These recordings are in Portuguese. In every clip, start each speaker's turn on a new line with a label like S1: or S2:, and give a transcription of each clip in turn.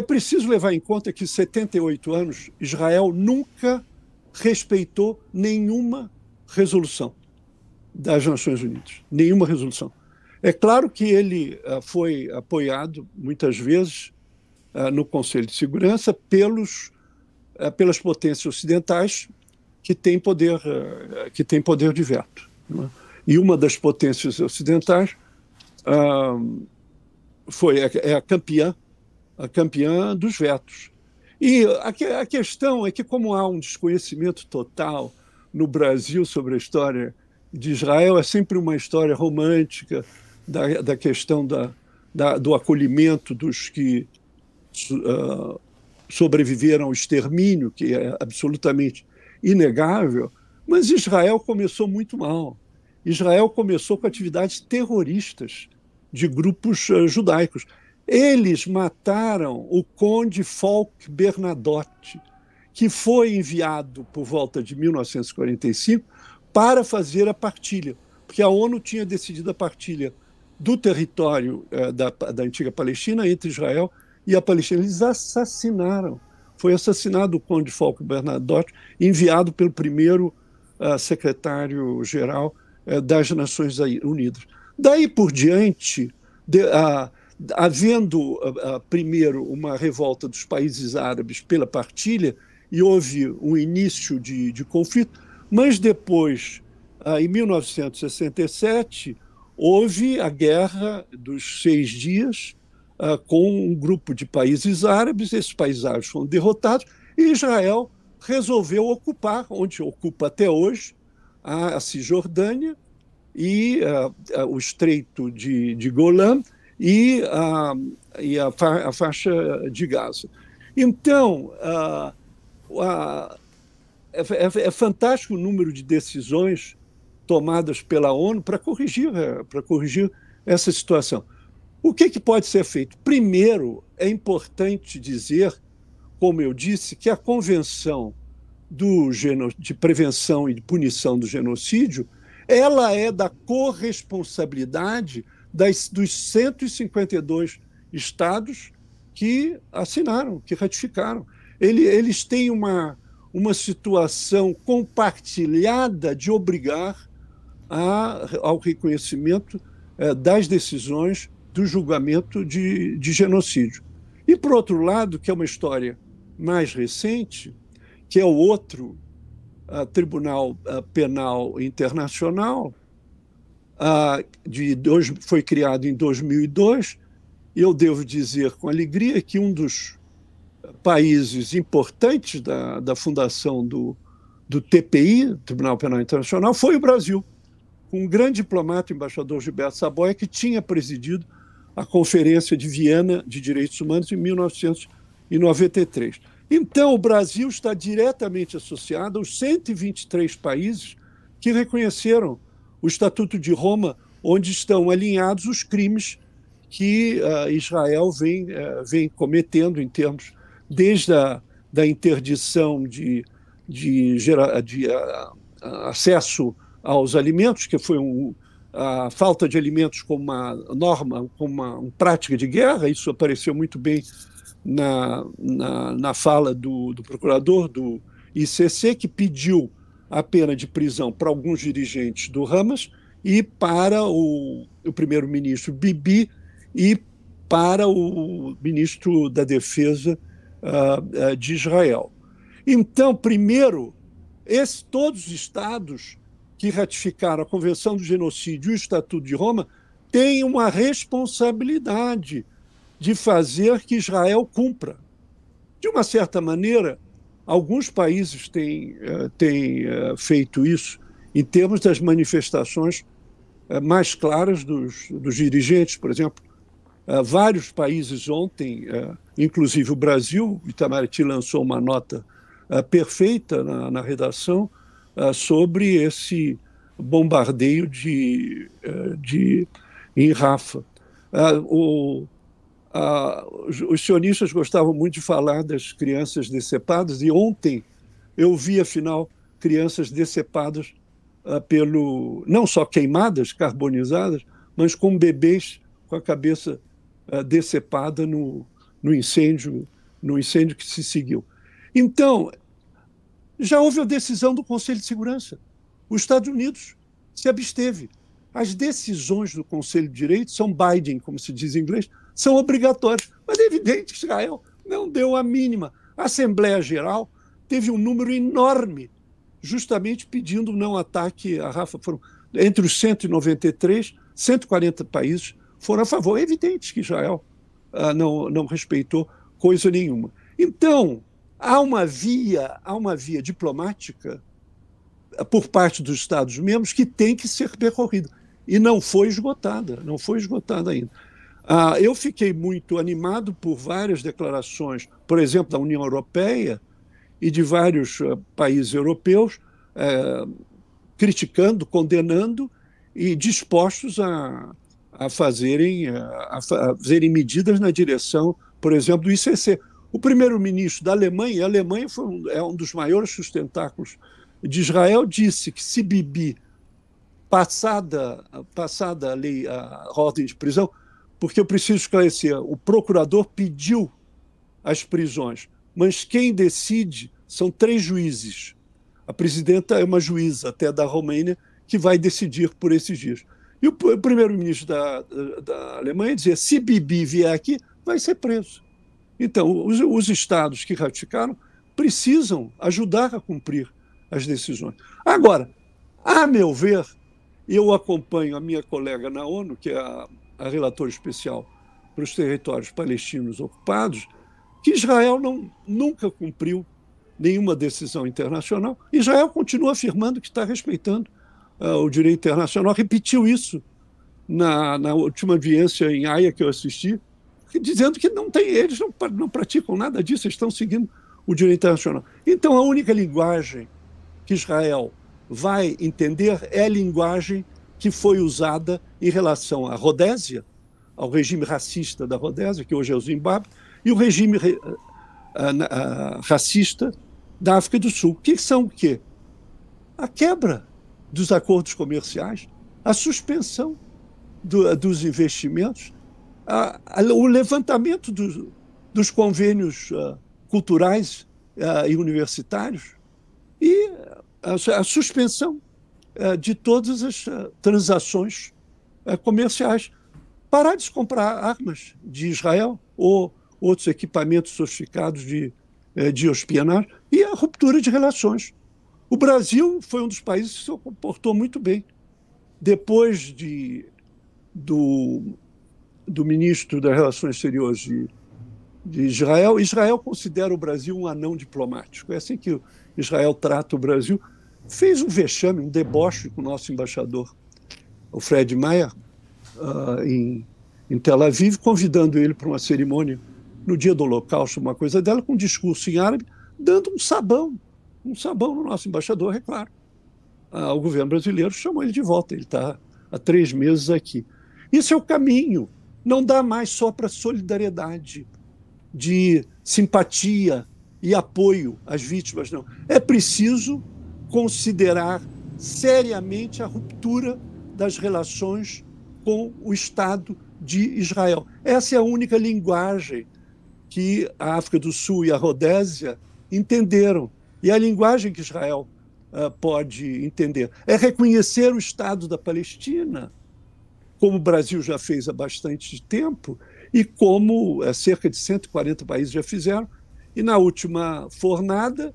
S1: É preciso levar em conta que 78 anos Israel nunca respeitou nenhuma resolução das Nações Unidas, nenhuma resolução. É claro que ele uh, foi apoiado muitas vezes uh, no Conselho de Segurança pelos, uh, pelas potências ocidentais que têm poder que têm poder de veto. Né? E uma das potências ocidentais foi é, é a campeã campeã dos vetos. E a, questão é que como há um desconhecimento total no Brasil sobre a história de Israel é sempre uma história romântica da, da questão da, da, do acolhimento dos que uh, sobreviveram ao extermínio, que é absolutamente inegável, mas Israel começou muito mal. Israel começou com atividades terroristas de grupos uh, judaicos. Eles mataram o conde Falk Bernadotte, que foi enviado por volta de 1945 para fazer a partilha, porque a ONU tinha decidido a partilha do território eh, da, da antiga Palestina entre Israel e a Palestina. Eles assassinaram. Foi assassinado o conde Falco Bernadotte, enviado pelo primeiro uh, secretário-geral uh, das Nações Unidas. Daí por diante, de, uh, havendo primeiro uma revolta dos países árabes pela partilha, e houve um início de, de conflito, mas depois, ah, em 1967, houve a Guerra dos Seis Dias ah, com um grupo de países árabes, esses países árabes foram derrotados, e Israel resolveu ocupar, onde ocupa até hoje, a Cisjordânia e uh, o Estreito de, de Golã e, uh, e a, fa a, faixa de Gaza. Então, uh, é, é, é, fantástico o número de decisões tomadas pela ONU para corrigir, é, para corrigir essa situação. O que, que pode ser feito? Primeiro, é importante dizer, como eu disse, que a Convenção do de Prevenção e de Punição do Genocídio ela é da corresponsabilidade das, dos 152 estados que assinaram, que ratificaram. Ele, eles têm uma, uma situação compartilhada de obrigar a, ao reconhecimento é, das decisões do julgamento de, de genocídio. E, por outro lado, que é uma história mais recente, que é o outro uh, Tribunal uh, Penal Internacional, uh, de dois, foi criado em 2002. Eu devo dizer com alegria que um dos países importantes da, da fundação do, do TPI, Tribunal Penal Internacional, foi o Brasil, com um grande diplomata, o embaixador Gilberto Saboia, que tinha presidido a Conferência de Viena de Direitos Humanos em 1993. Então, o Brasil está diretamente associado aos 123 países que reconheceram o Estatuto de Roma, onde estão alinhados os crimes que uh, Israel vem, uh, vem cometendo em termos desde a da interdição de, de, de uh, acesso aos alimentos, que foi um, a falta de alimentos como uma norma, como uma, uma, prática de guerra, isso apareceu muito bem na, na, na fala do, do procurador do ICC, que pediu a pena de prisão para alguns dirigentes do Hamas e para o, o primeiro-ministro Bibi e para o ministro da Defesa uh, de Israel. Então, primeiro, esse, todos os estados que ratificaram a Convenção do Genocídio e o Estatuto de Roma têm uma responsabilidade de fazer que Israel cumpra. De uma certa maneira, alguns países têm, uh, têm uh, feito isso em termos das manifestações uh, mais claras dos, dos dirigentes. Por exemplo, vários países ontem inclusive o Brasil, Itamaraty lançou uma nota perfeita na, na redação sobre esse bombardeio de, de em Rafa. O, os sionistas gostavam muito de falar das crianças decepadas e ontem eu vi, afinal, crianças decepadas pelo não só queimadas, carbonizadas, mas com bebês com a cabeça decepada no, no incêndio, no incêndio que se seguiu. Então, já houve a decisão do Conselho de Segurança. Os Estados Unidos se absteve. As decisões do Conselho de Direito são binding, como se diz em inglês, são obrigatórias. Mas é evidente que Israel não deu a mínima. A Assembleia Geral teve um número enorme, justamente pedindo não ataque a Rafa. Foram entre os 193, 140 países foram a favor. É evidente que Israel ah, não, não respeitou coisa nenhuma. Então, há uma via, há uma via diplomática ah, por parte dos Estados membros que tem que ser percorrida. E não foi esgotada, não foi esgotada ainda. Ah, eu fiquei muito animado por várias declarações, por exemplo, da União Europeia e de vários uh, países europeus, uh, criticando, condenando e dispostos a, a fazerem, a, fazerem medidas na direção, por exemplo, do ICC. O primeiro-ministro da Alemanha, a Alemanha um, é um dos maiores sustentáculos de Israel, disse que se Bibi, passada, passada a lei, a ordem de prisão, porque eu preciso esclarecer, o procurador pediu as prisões, mas quem decide são três juízes. A presidenta é uma juíza, até da Romênia, que vai decidir por esses dias. E o primeiro-ministro da, da Alemanha dizia: se Bibi vier aqui, vai ser preso. Então, os, os estados que ratificaram precisam ajudar a cumprir as decisões. Agora, a meu ver, eu acompanho a minha colega na ONU, que é a, a relatora especial para os territórios palestinos ocupados, que Israel não, nunca cumpriu nenhuma decisão internacional. Israel continua afirmando que está respeitando uh, o direito internacional, repetiu isso na, na última audiência em Haia que eu assisti, dizendo que não tem, eles não, não praticam nada disso, estão seguindo o direito internacional. Então, a única linguagem que Israel vai entender é a linguagem que foi usada em relação à Rodésia, ao regime racista da Rodésia, que hoje é o Zimbábue, e o regime racista da África do Sul, que são o quê? A quebra dos acordos comerciais, a suspensão do, dos investimentos, a, a, o levantamento do, dos convênios uh, culturais uh, e universitários e a, a suspensão de todas as transações comerciais. Parar de comprar armas de Israel ou outros equipamentos sofisticados de, de espionagem e a ruptura de relações o Brasil foi um dos países que se comportou muito bem. Depois de, do, do ministro das Relações Exteriores de, de Israel, Israel considera o Brasil um anão diplomático. É assim que Israel trata o Brasil. Fez um vexame, um deboche com o nosso embaixador, o Fred Mayer, uh, em, em Tel Aviv, convidando ele para uma cerimônia no dia do Holocausto, uma coisa dela, com um discurso em árabe, dando um sabão um sabão no nosso embaixador, é claro. Ah, o governo brasileiro chamou ele de volta, ele está há três meses aqui. Isso é o caminho. Não dá mais só para solidariedade, de simpatia e apoio às vítimas, não. É preciso considerar seriamente a ruptura das relações com o Estado de Israel. Essa é a única linguagem que a África do Sul e a Rodésia entenderam e a linguagem que Israel uh, pode entender é reconhecer o Estado da Palestina, como o Brasil já fez há bastante tempo e como uh, cerca de 140 países já fizeram. E na última fornada,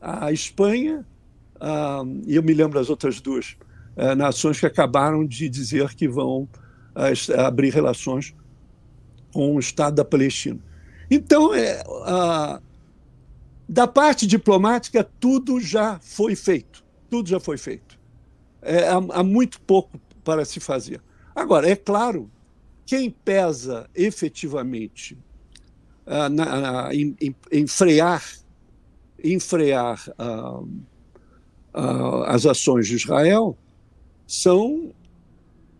S1: a Espanha, uh, e eu me lembro das outras duas uh, nações que acabaram de dizer que vão abrir relações com o Estado da Palestina. Então, é, da parte diplomática, tudo já foi feito. Tudo já foi feito. É, há, há muito pouco para se fazer. Agora, é claro, quem pesa efetivamente uh, na, na, em, em, em, frear, em frear uh, uh, as ações de Israel são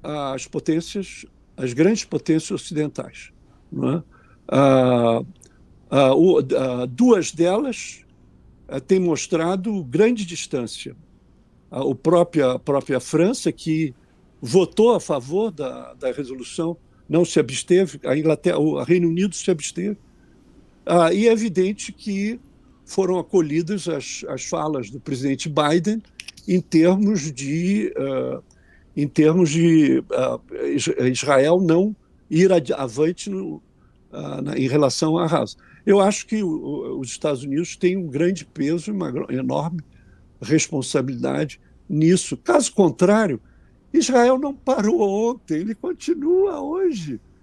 S1: as potências, as grandes potências ocidentais. Não é? Uh, uh, duas delas uh, têm mostrado grande distância. Uh, própria, a própria França, que votou a favor da, da resolução, não se absteve, a Inglaterra, o Reino Unido se absteve, Ah, e é evidente que foram acolhidas as, as falas do presidente Biden em termos de, uh, em termos de uh, Israel não ir avante no, uh, na, em relação a Hamas. Eu acho que o, os Estados Unidos têm um grande peso, uma enorme responsabilidade nisso. Caso contrário, Israel não parou ontem, ele continua hoje.